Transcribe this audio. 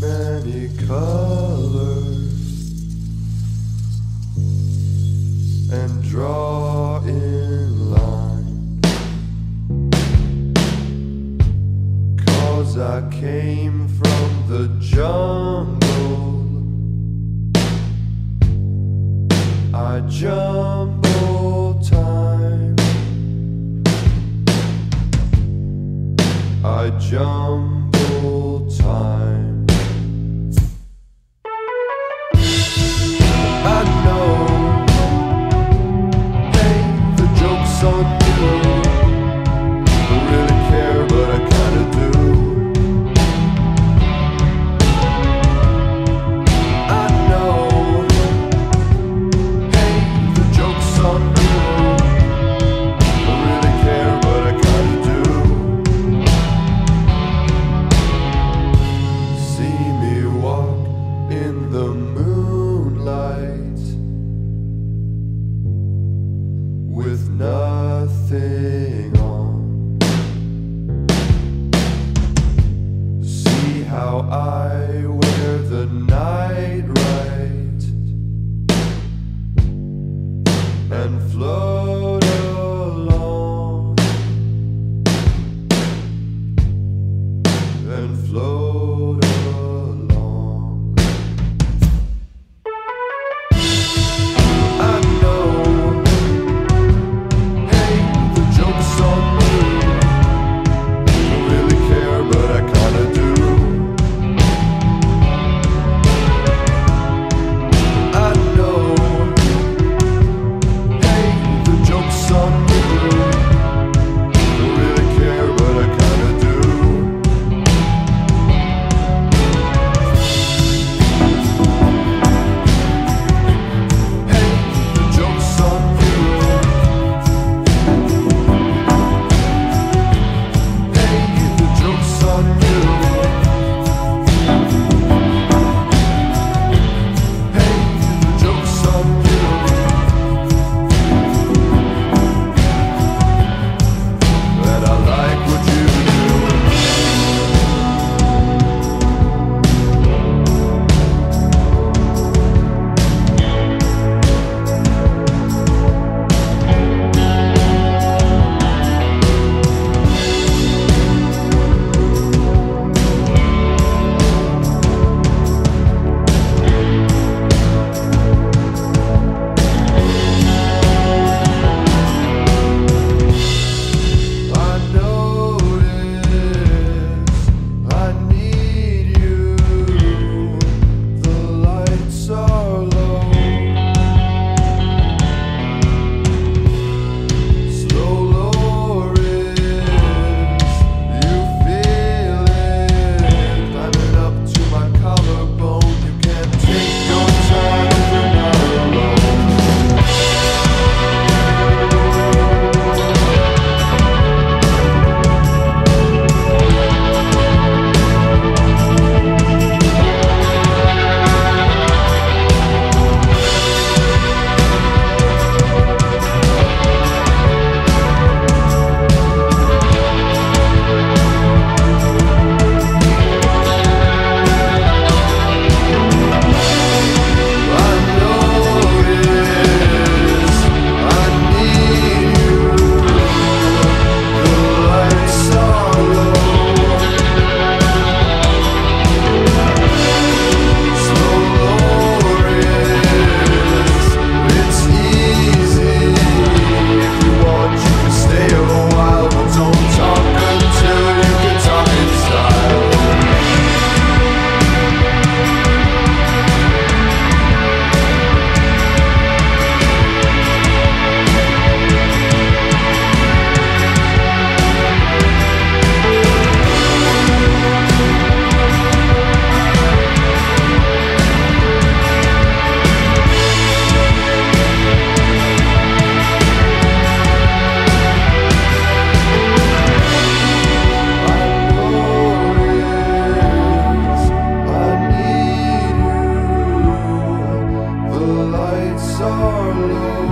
many colors and draw in line. Cause I came from the jungle. I jumble time. I jumble the moonlight with nothing on. See how I wear the night right and float sorrow